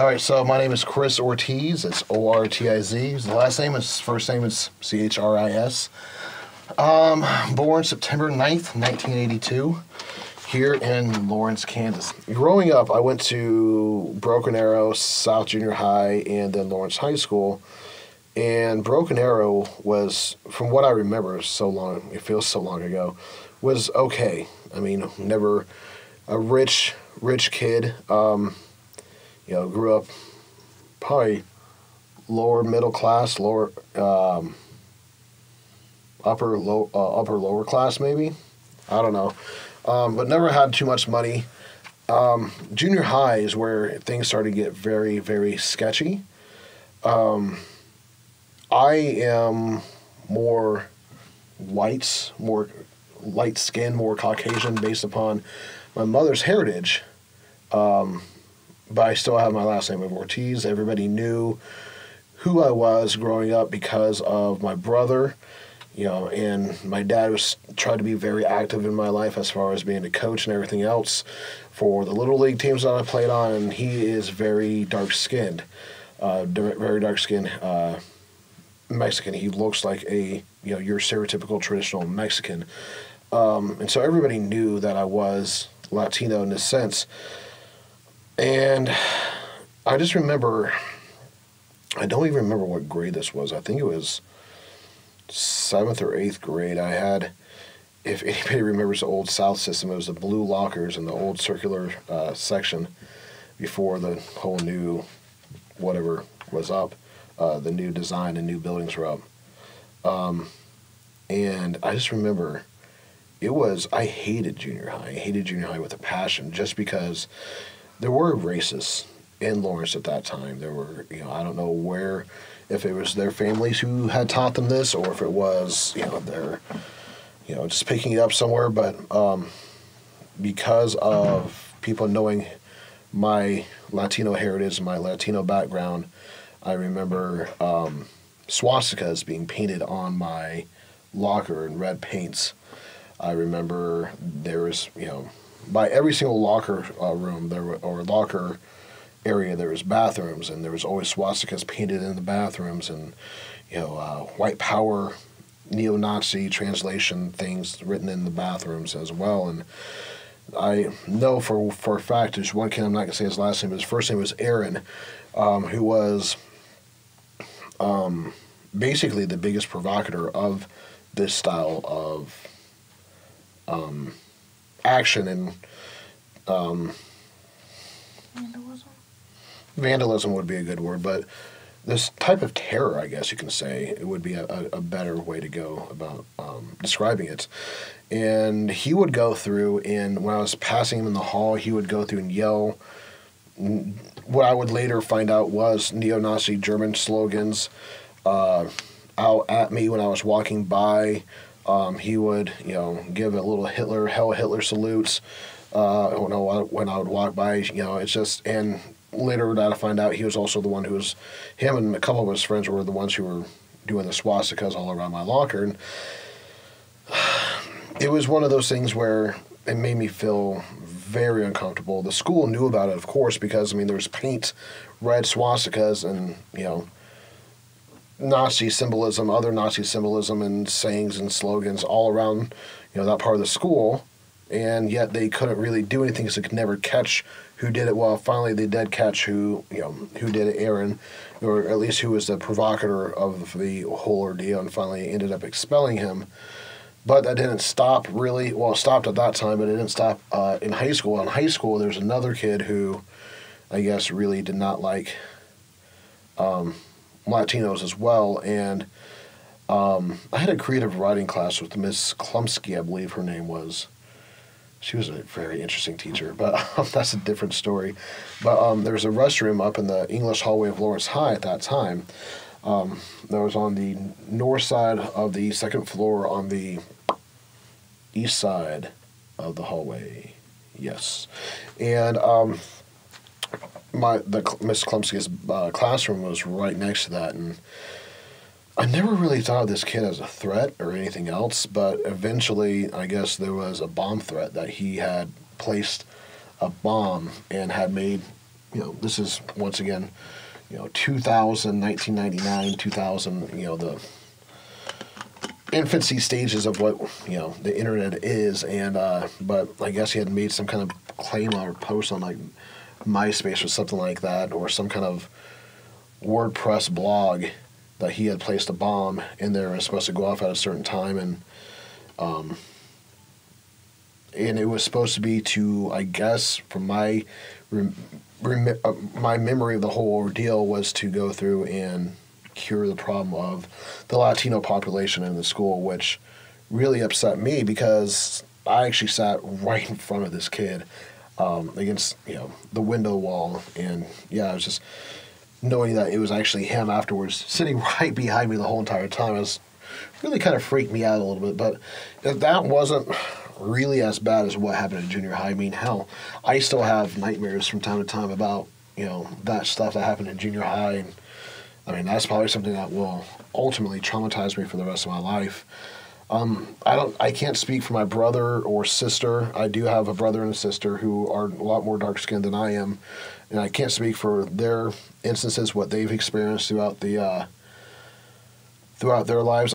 All right, so my name is Chris Ortiz. It's O R T I Z. The last name is first name is C H R I S. Um, born September 9th, 1982, here in Lawrence, Kansas. Growing up, I went to Broken Arrow South Junior High and then Lawrence High School. And Broken Arrow was, from what I remember, so long, it feels so long ago, was okay. I mean, never a rich, rich kid. Um, you know, grew up probably lower middle class, lower um, upper low uh, upper lower class maybe. I don't know, um, but never had too much money. Um, junior high is where things started to get very very sketchy. Um, I am more whites, more light skin, more Caucasian based upon my mother's heritage. Um, but I still have my last name of Ortiz. Everybody knew who I was growing up because of my brother, you know, and my dad was tried to be very active in my life as far as being a coach and everything else for the little league teams that I played on, and he is very dark skinned, uh, very dark skinned uh, Mexican. He looks like a you know your stereotypical traditional Mexican, um, and so everybody knew that I was Latino in a sense. And I just remember, I don't even remember what grade this was. I think it was seventh or eighth grade. I had, if anybody remembers the old South system, it was the blue lockers in the old circular uh, section before the whole new whatever was up, uh, the new design and new buildings were up. Um, and I just remember it was, I hated junior high. I hated junior high with a passion just because there were racists in Lawrence at that time. There were, you know, I don't know where, if it was their families who had taught them this, or if it was, you know, their, you know, just picking it up somewhere. But um, because of people knowing my Latino heritage, my Latino background, I remember um, swastikas being painted on my locker in red paints. I remember there was, you know, by every single locker uh, room there or locker area there was bathrooms and there was always swastikas painted in the bathrooms and you know uh, white power neo-nazi translation things written in the bathrooms as well. And i know for for a fact there's one kid i'm not going to say his last name his first name was aaron um, who was um, basically the biggest provocateur of this style of um, action and um, Vandalism. vandalism would be a good word, but this type of terror, I guess you can say, it would be a, a, better way to go about um, describing it. And he would go through, and when I was passing him in the hall, he would go through and yell what I would later find out was neo Nazi German slogans uh, out at me when I was walking by. Um, he would, you know, give a little Hitler, heil Hitler salutes. Uh, I don't know when I would walk by, you know, it's just, and later I find out he was also the one who was, him and a couple of his friends were the ones who were doing the swastikas all around my locker. And it was one of those things where it made me feel very uncomfortable. The school knew about it, of course, because, I mean, there was paint, red swastikas, and, you know, Nazi symbolism, other Nazi symbolism, and sayings and slogans all around, you know, that part of the school, and yet they couldn't really do anything because they could never catch who did it. Well, finally they did catch who, you know, who did it, Aaron, or at least who was the provocateur of the whole ordeal, and finally ended up expelling him. But that didn't stop really. Well, it stopped at that time, but it didn't stop uh, in high school. In high school, there's another kid who, I guess, really did not like. Um, Latinos as well. And um, I had a creative writing class with Miss Klumsky, I believe her name was. She was a very interesting teacher, but um, that's a different story. But um, there was a restroom up in the English hallway of Lawrence High at that time. Um, that was on the north side of the second floor on the east side of the hallway. Yes. And um, my the Miss Klumsky's uh, classroom was right next to that, and I never really thought of this kid as a threat or anything else. But eventually, I guess there was a bomb threat that he had placed a bomb and had made you know, this is once again, you know, 2000, 1999, 2000, you know, the infancy stages of what you know the internet is, and uh, but I guess he had made some kind of claim or post on like MySpace or something like that, or some kind of WordPress blog that he had placed a bomb in there and was supposed to go off at a certain time, and um, and it was supposed to be to I guess from my rem- rem- uh, my memory of the whole ordeal was to go through and cure the problem of the Latino population in the school, which really upset me because I actually sat right in front of this kid um, against you know the window wall, and yeah, I was just knowing that it was actually him afterwards, sitting right behind me the whole entire time. It was really kind of freaked me out a little bit, but that wasn't really as bad as what happened in junior high. I mean, hell, I still have nightmares from time to time about you know that stuff that happened in junior high, and I mean that's probably something that will ultimately traumatize me for the rest of my life. Um, I don't. I can't speak for my brother or sister. I do have a brother and a sister who are a lot more dark skinned than I am, and I can't speak for their instances, what they've experienced throughout the uh, throughout their lives.